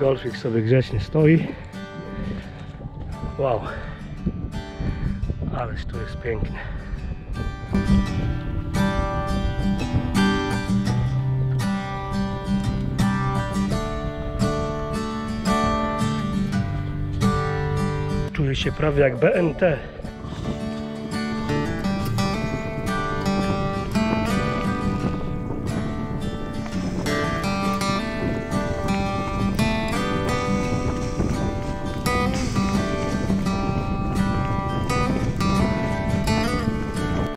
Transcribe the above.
Golfik sobie grzecznie stoi. Wow. Ależ tu jest pięknie. Czuję się prawie jak BNT.